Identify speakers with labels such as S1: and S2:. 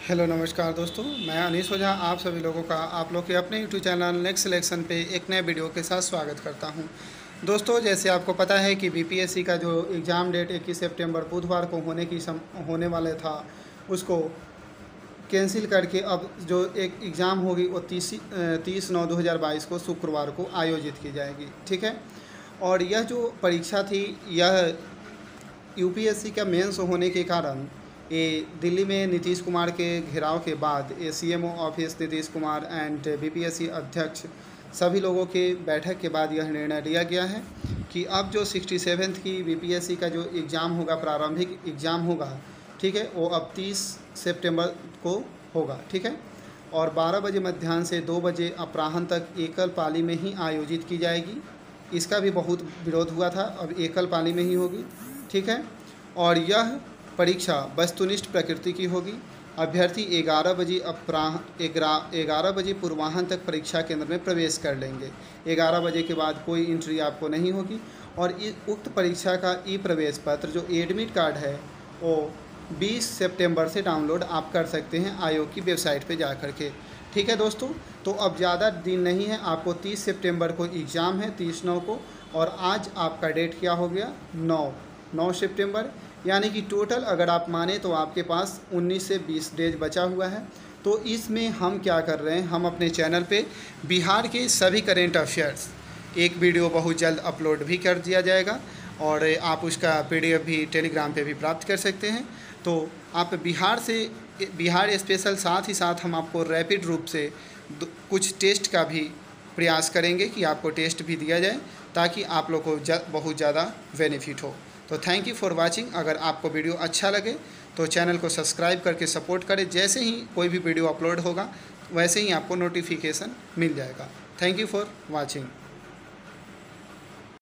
S1: Hello नमस्कार दोस्तों। मैं अनीस ओझा आप सभी लोगों का आप लोग के अपने यूट्यूब चैनल नेक्स्ट सिलेक्शन पे एक नए वीडियो के साथ स्वागत करता हूँ। दोस्तों जैसे आपको पता है कि बीपीएससी का जो एग्ज़ाम डेट 21 सितंबर बुधवार को होने की सम, होने वाले था उसको कैंसिल करके अब जो एक एग्ज़ाम होगी वो तीस तीस नौ दो को शुक्रवार को आयोजित की जाएगी ठीक है? और यह जो परीक्षा थी यह यूपीएससी का मेंस होने के कारण ये दिल्ली में नीतीश कुमार के घेराव के बाद A C office Nitish Kumar and BPSC अध्यक्ष सभी लोगों के बैठक के बाद यह निर्णय लिया गया है कि अब जो सिक्सटी सेवेंथ की बीपीएससी का जो एग्ज़ाम होगा, प्रारंभिक एग्ज़ाम होगा, ठीक है, वो अब तीस सितंबर को होगा, ठीक है? और 12 बजे मध्यान्ह से 2 बजे अपराह्न तक एकल पाली में ही आयोजित की जाएगी। इसका भी बहुत विरोध हुआ था, अब एकल पाली में ही होगी, ठीक है? और यह परीक्षा वस्तुनिष्ठ प्रकृति की होगी। अभ्यर्थी 11 बजे अपराह ग्यारह बजे पूर्वाहन तक परीक्षा केंद्र में प्रवेश कर लेंगे। 11 बजे के बाद कोई एंट्री आपको नहीं होगी और उक्त परीक्षा का ई प्रवेश पत्र जो एडमिट कार्ड है, वो 20 सितंबर से डाउनलोड आप कर सकते हैं आयोग की वेबसाइट पे जा कर के। ठीक है दोस्तों? तो अब ज़्यादा दिन नहीं है, आपको 30 सितंबर को एग्ज़ाम है, तीस नौ को, और आज आपका डेट क्या हो गया? नौ। नौ सितंबर। यानी कि टोटल अगर आप माने तो आपके पास 19 से 20 डेज़ बचा हुआ है। तो इसमें हम क्या कर रहे हैं, हम अपने चैनल पे बिहार के सभी करेंट अफेयर्स एक वीडियो बहुत जल्द अपलोड भी कर दिया जाएगा और आप उसका पीडीएफ भी टेलीग्राम पे भी प्राप्त कर सकते हैं। तो आप बिहार से, बिहार स्पेशल साथ ही साथ हम आपको रैपिड रूप से कुछ टेस्ट का भी प्रयास करेंगे कि आपको टेस्ट भी दिया जाए ताकि आप लोग को बहुत ज़्यादा बेनिफिट हो। तो थैंक यू फॉर वॉचिंग अगर आपको वीडियो अच्छा लगे तो चैनल को सब्सक्राइब करके सपोर्ट करें। जैसे ही कोई भी वीडियो अपलोड होगा, वैसे ही आपको नोटिफिकेशन मिल जाएगा। Thank you for watching